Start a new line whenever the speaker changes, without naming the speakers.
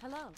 Hello.